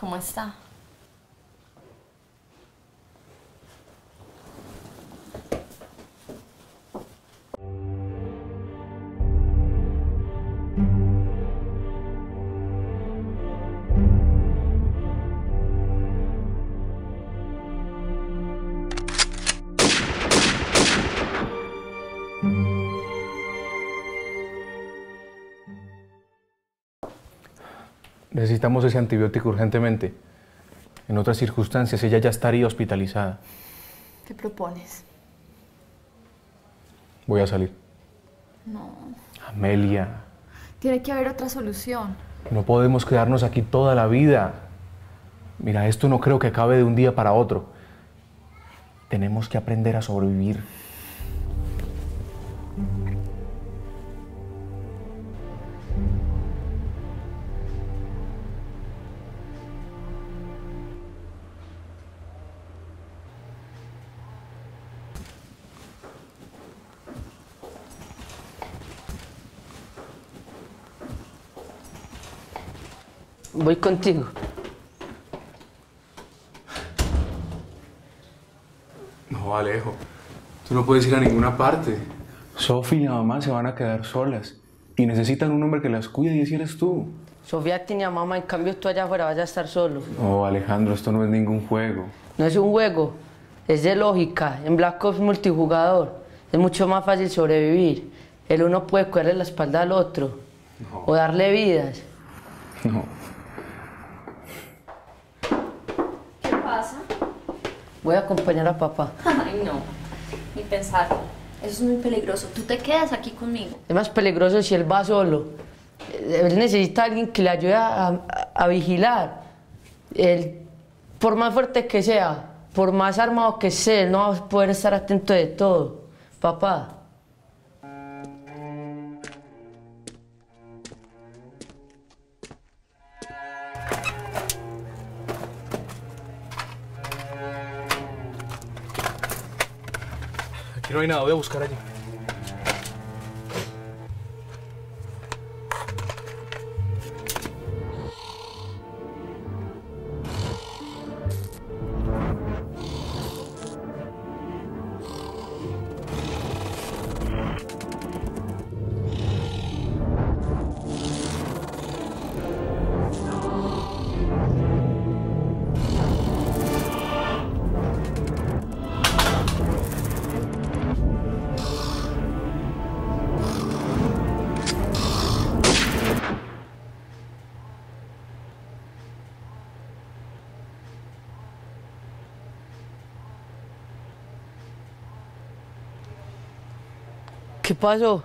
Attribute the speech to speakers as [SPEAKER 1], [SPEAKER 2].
[SPEAKER 1] ¿Cómo está?
[SPEAKER 2] Necesitamos ese antibiótico urgentemente. En otras circunstancias ella ya estaría hospitalizada.
[SPEAKER 1] ¿Qué propones?
[SPEAKER 2] Voy a salir.
[SPEAKER 1] No.
[SPEAKER 2] Amelia,
[SPEAKER 1] Tiene que haber otra solución.
[SPEAKER 2] no podemos quedarnos aquí toda la vida. Mira, esto no creo que acabe de un día para otro. Tenemos que aprender a sobrevivir.
[SPEAKER 3] Voy contigo.
[SPEAKER 2] No, Alejo. Tú no puedes ir a ninguna parte. Sofi y la mamá se van a quedar solas. Y necesitan un hombre que las cuide y ese eres tú.
[SPEAKER 3] Sofía tiene a mamá, en cambio tú allá afuera vas a estar solo.
[SPEAKER 2] No, Alejandro, esto no es ningún juego.
[SPEAKER 3] No es un juego, es de lógica. En Black Ops multijugador es mucho más fácil sobrevivir. El uno puede cogerle la espalda al otro o darle vidas.
[SPEAKER 2] No.
[SPEAKER 1] ¿Qué pasa?
[SPEAKER 3] Voy a acompañar a papá.
[SPEAKER 1] Ay, no. Ni pensarlo. Eso es muy peligroso. Tú te quedas aquí conmigo.
[SPEAKER 3] Es más peligroso si él va solo. Él necesita a alguien que le ayude a, a- a vigilar. Él, por más fuerte que sea, por más armado que sea, él no va a poder estar atento de todo. Papá.
[SPEAKER 2] No hay nada, voy a buscar allí.
[SPEAKER 3] Que pasó?